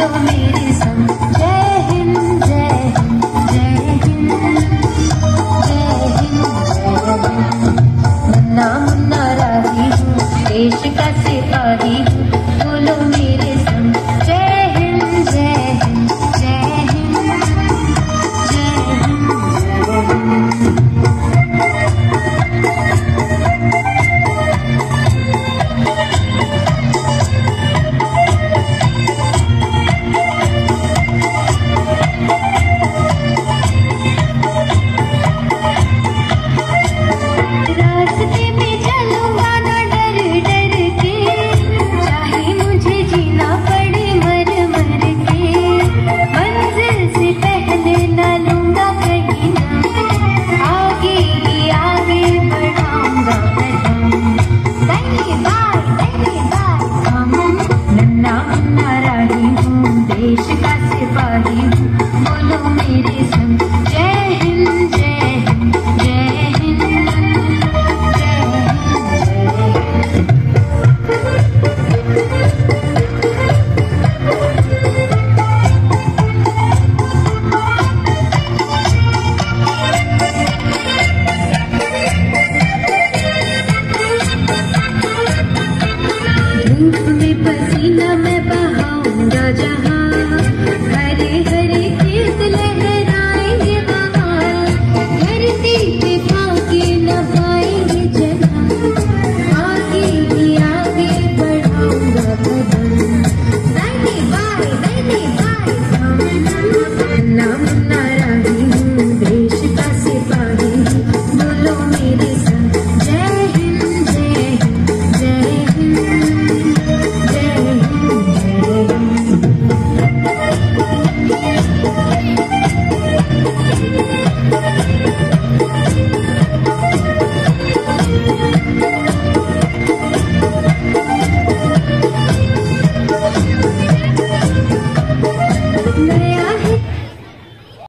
जय हिंद जय हिंद जय हिंद जय हिंद जय हिंद मुन्ना देश का पाई बोलो मेरे संग